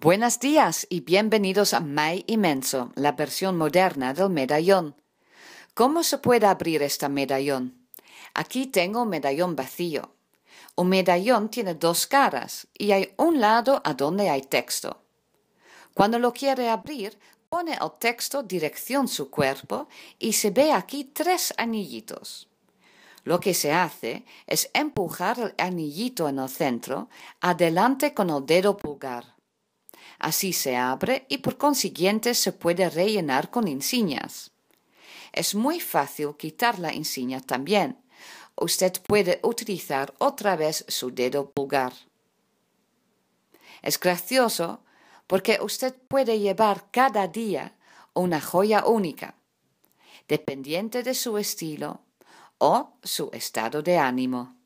Buenos días y bienvenidos a My Inmenso, la versión moderna del medallón. ¿Cómo se puede abrir este medallón? Aquí tengo un medallón vacío. Un medallón tiene dos caras y hay un lado a donde hay texto. Cuando lo quiere abrir, pone el texto dirección su cuerpo y se ve aquí tres anillitos. Lo que se hace es empujar el anillito en el centro adelante con el dedo pulgar. Así se abre y por consiguiente se puede rellenar con insignias. Es muy fácil quitar la insignia también. Usted puede utilizar otra vez su dedo pulgar. Es gracioso porque usted puede llevar cada día una joya única, dependiente de su estilo o su estado de ánimo.